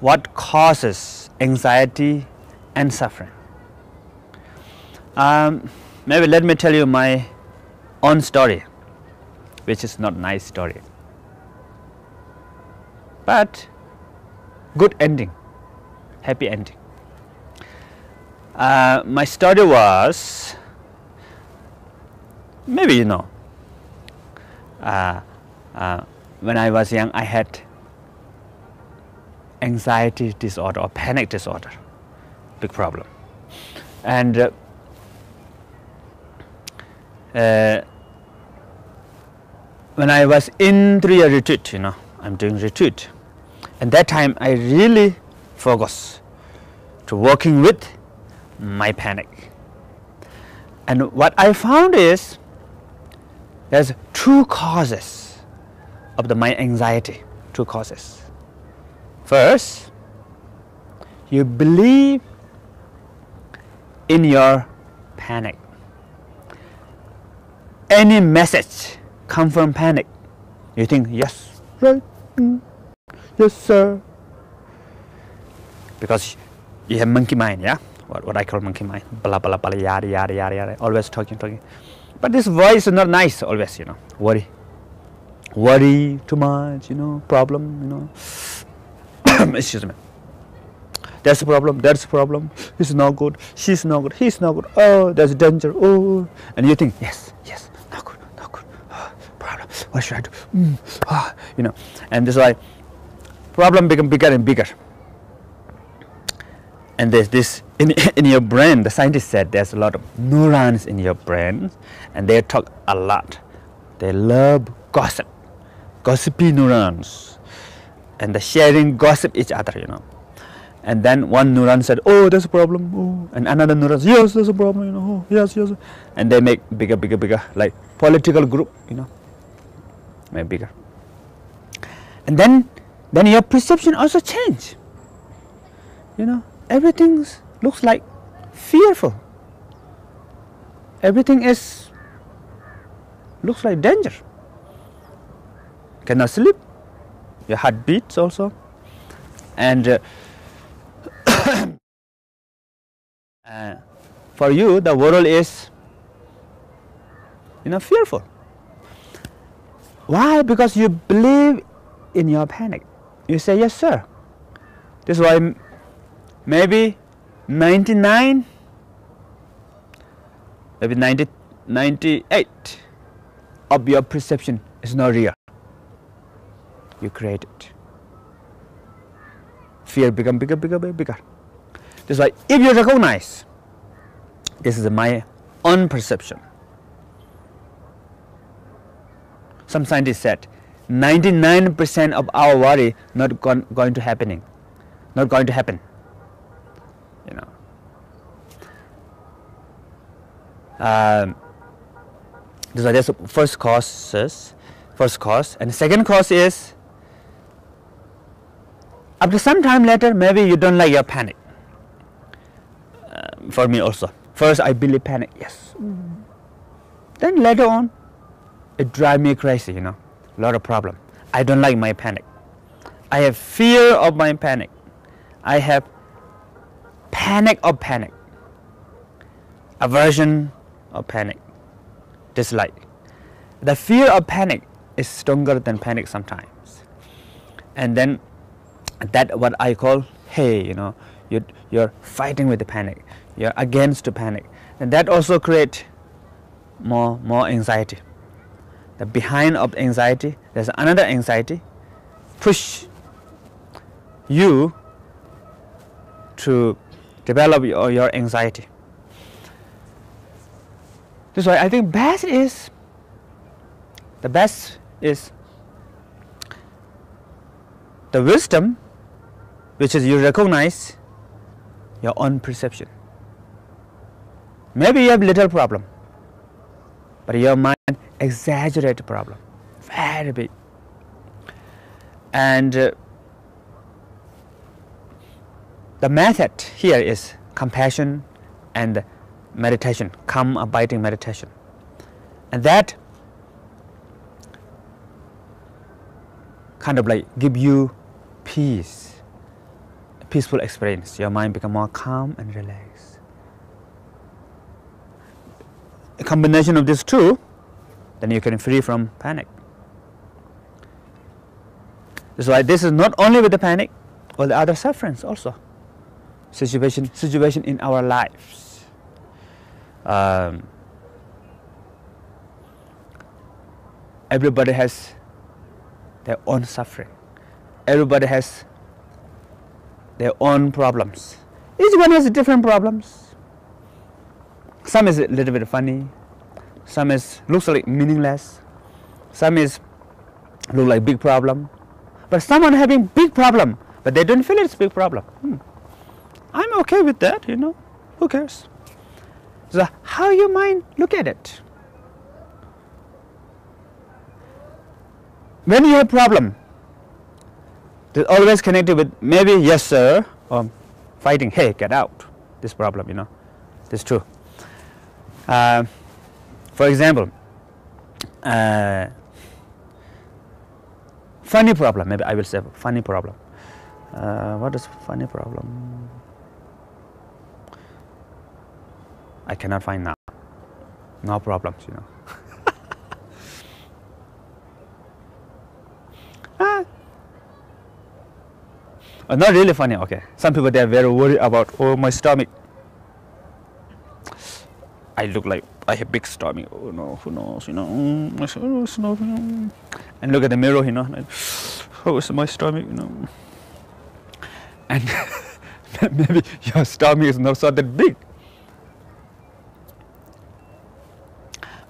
what causes anxiety and suffering. Um, maybe let me tell you my own story, which is not nice story, but good ending, happy ending. Uh, my story was maybe you know uh, uh, when I was young, I had anxiety disorder or panic disorder, big problem. And uh, uh, when I was in three-year retreat, you know, I'm doing retreat, and that time I really focus to working with my panic. And what I found is there's two causes of the my anxiety, two causes. First, you believe in your panic. Any message come from panic. You think, yes, right, mm, yes, sir. Because you have monkey mind, yeah? What, what I call monkey mind. Blah, blah, blah, yada, yada, yada, yada. Always talking, talking. But this voice is not nice always, you know. Worry. Worry too much, you know, problem, you know. Excuse me. That's a problem, that's a problem. He's not good, she's not good, he's not good. Oh, there's danger. Oh, and you think, yes, yes, not good, not good. Oh, problem. What should I do? Mm, ah, you know, and this is why problem become bigger and bigger. And there's this in, in your brain, the scientists said there's a lot of neurons in your brain and they talk a lot. They love gossip, gossipy neurons. And the sharing gossip each other, you know. And then one neuron said, oh, there's a problem. Oh. And another neuron said, yes, there's a problem, you know. Oh, yes, yes. And they make bigger, bigger, bigger, like political group, you know, make bigger. And then, then your perception also change. You know, everything looks like fearful. Everything is looks like danger. Cannot sleep. Your heart beats also, and uh, uh, for you the world is you know fearful. Why? Because you believe in your panic. You say yes, sir. This is why maybe 99 maybe 90 98 of your perception is not real you create it. Fear become bigger bigger bigger bigger. Just why if you recognize this is my own perception. Some scientists said 99% of our worry not going to happening not going to happen. You know. Um, are just first causes, first cause, and second cause is after some time later, maybe you don't like your panic. Uh, for me also, first I believe panic, yes. Mm. Then later on, it drives me crazy, you know, a lot of problem. I don't like my panic. I have fear of my panic. I have panic of panic, aversion of panic, dislike. The fear of panic is stronger than panic sometimes. And then that what I call, hey, you know, you're, you're fighting with the panic, you're against the panic. And that also create more, more anxiety. The behind of anxiety, there's another anxiety, push you to develop your, your anxiety. This why I think best is the best is the wisdom which is you recognize your own perception. Maybe you have little problem, but your mind exaggerate the problem, very big. And uh, the method here is compassion and meditation, calm abiding meditation. And that kind of like give you peace, peaceful experience. Your mind become more calm and relaxed. A combination of these two, then you can free from panic. That's why this is not only with the panic, all the other sufferings also. Situation, situation in our lives. Um, everybody has their own suffering. Everybody has their own problems. Each one has different problems. Some is a little bit funny, some is looks like meaningless, some is look like big problem. But someone having big problem, but they don't feel it's big problem. Hmm. I'm okay with that, you know. Who cares? So how you mind look at it? When you have problem, it's always connected with maybe yes sir or fighting hey get out. This problem you know. This is true uh, for example uh, funny problem maybe I will say funny problem. Uh, what is funny problem? I cannot find now. No problems you know uh, not really funny, okay. Some people they are very worried about oh my stomach. I look like I have big stomach. Oh no, who knows, you know? Mm, know. And look at the mirror, you know. Like, oh, is my stomach, you know? And maybe your stomach is not so that big.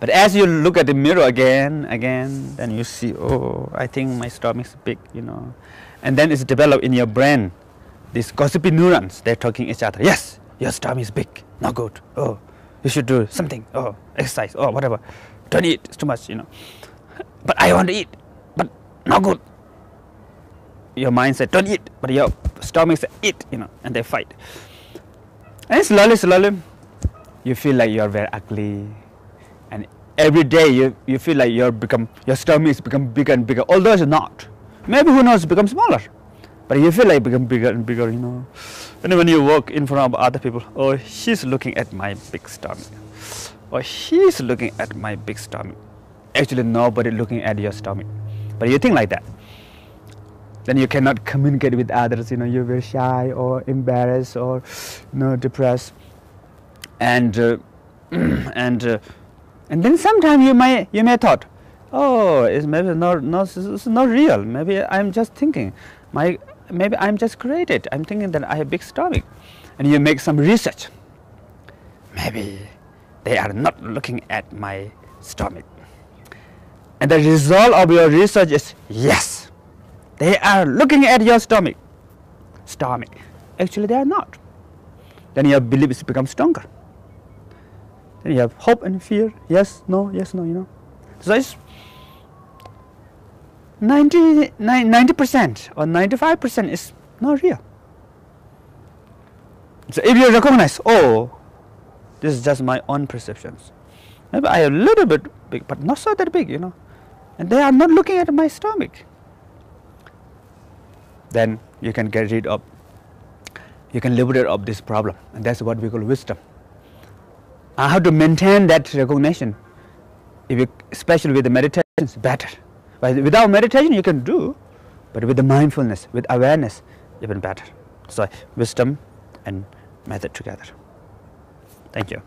But as you look at the mirror again, again, then you see, oh, I think my stomach is big, you know and then it's developed in your brain. These gossipy neurons, they're talking each other. Yes, your stomach is big, not good. Oh, you should do something. Oh, exercise. Oh, whatever. Don't eat. It's too much, you know. But I want to eat, but not good. Your mind said, don't eat, but your stomach said, eat, you know, and they fight. And slowly, slowly, you feel like you're very ugly. And every day you, you feel like you're become, your stomach is become bigger and bigger, although it's not. Maybe who knows, become smaller. But you feel like become bigger and bigger, you know. And when you walk in front of other people, oh, she's looking at my big stomach. Or he's looking at my big stomach. Actually, nobody looking at your stomach. But you think like that. Then you cannot communicate with others, you know, you're very shy or embarrassed or, you know, depressed. And, uh, and, uh, and then sometimes you may, you may thought, oh, it's maybe not, not, it's not real. Maybe I'm just thinking. My, maybe I'm just created. I'm thinking that I have big stomach. And you make some research. Maybe they are not looking at my stomach. And the result of your research is yes, they are looking at your stomach. Stomach. Actually, they are not. Then your beliefs become stronger. Then you have hope and fear. Yes, no, yes, no, you know. So it's 90, 90% or 95% is not real. So if you recognize, oh, this is just my own perceptions. Maybe I am a little bit big, but not so that big, you know. And they are not looking at my stomach. Then you can get rid of, you can liberate of this problem. And that's what we call wisdom. I have to maintain that recognition, if you, especially with the meditations, better. Without meditation, you can do, but with the mindfulness, with awareness, even better. So, wisdom and method together. Thank you.